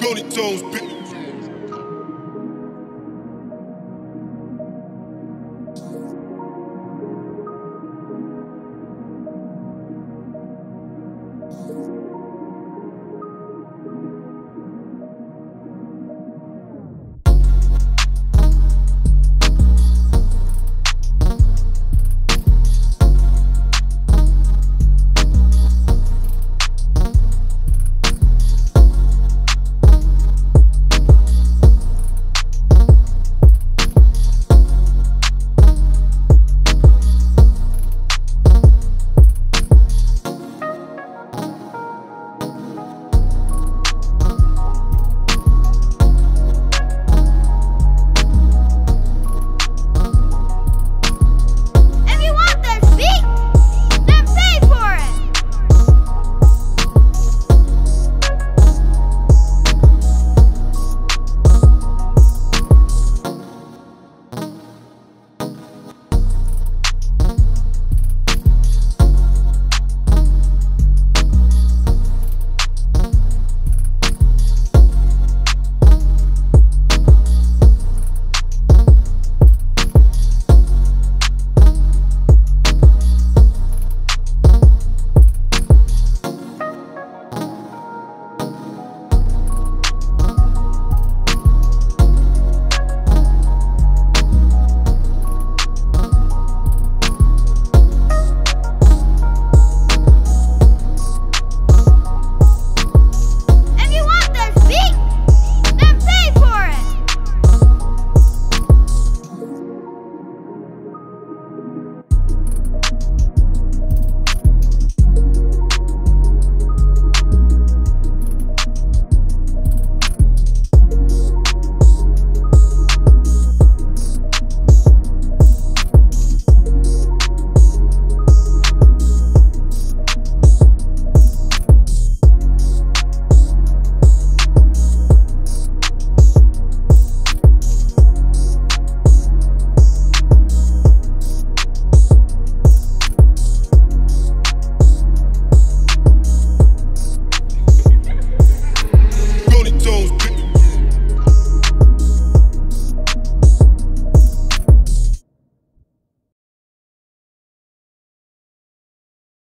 Tony Jones, bitch.